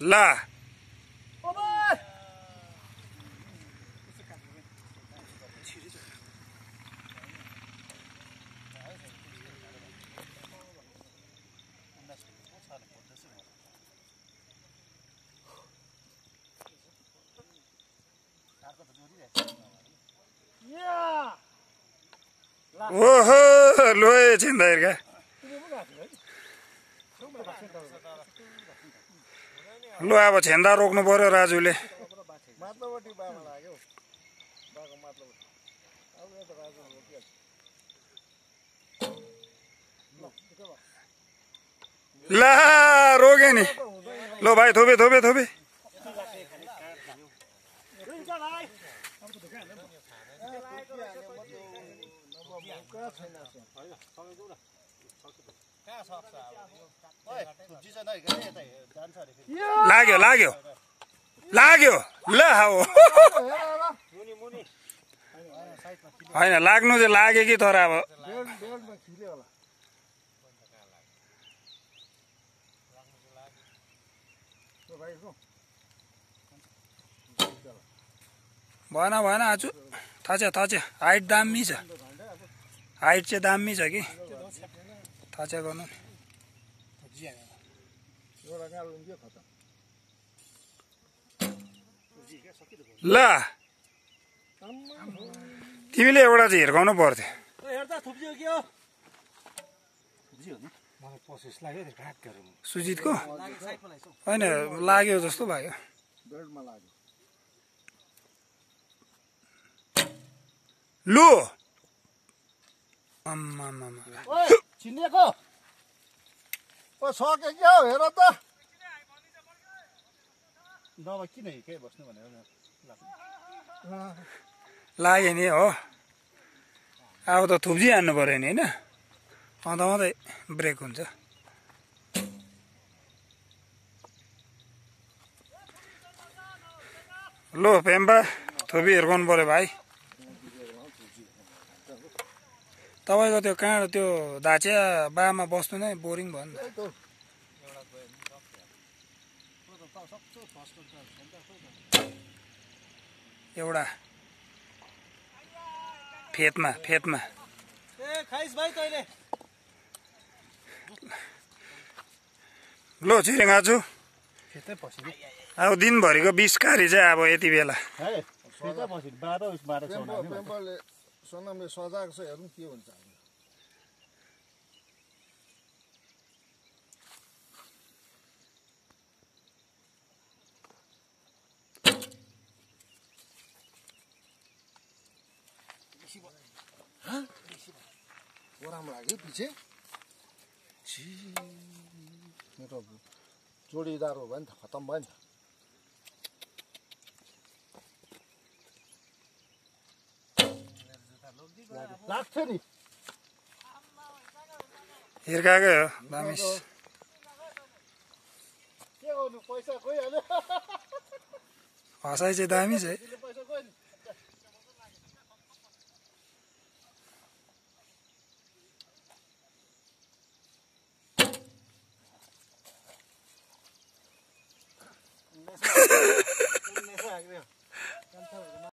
ल ओहो लो छिन्दाइरका लु अब छेन्दा रोक्नु पर्यो राजुले। ला रोक्यो नि। लो भाइ थोपे थोपे थोपे। छैन लाग्यो लाग्यो। लाग्यो। ल हो होइन लाग्नु चाहिँ लाग्यो कि तर अब। भएन भएन आज। थाहा छ थाहा छ हाइट दामी छ। हाइट चाहिँ दामी छ कि? छ गर्नु। नि ल। तिमीले एउटा चाहिँ हिर्काउनु पर्थ्यो। हेर्दा थुप्जियो के हो? मलाई पसिस लाग्यो नि घाटहरू सुजितको? होइन लाग्यो जस्तो लाग्यो। लाग्यो। लु। आम्मामामा। छिनिएको ओ सक्यो क्या हौ हेर त नभए किन हिर्काइ बस्नु भनेर लाग्यो नि हो अब त थुप्जिहाल्नु पऱ्यो नि होइन अन्त मात्रै ब्रेक हुन्छ लो पेम्पा थुपी हिर्काउनु पऱ्यो भाइ तपाईँको त्यो कहाँ त्यो धाचिया बामा बस्नु नै बोरिङ भयो नि त। एउटा भाइ तैँले। लो छिरिङ आजु। अब दिनभरिको बिस्कारी चाहिँ अब यति बेला। सोनामले सजाएको छ हेरौँ के हुन्छ हामी। ओराम लाग्यो पछि। मेरो जोडीदार हो भने त खतम भयो नि। लाग्छ नि हिर्काएकै हो दामिस के गर्नु पैसा गइहाल्यो हँसाइ चाहिँ दामी छ है नि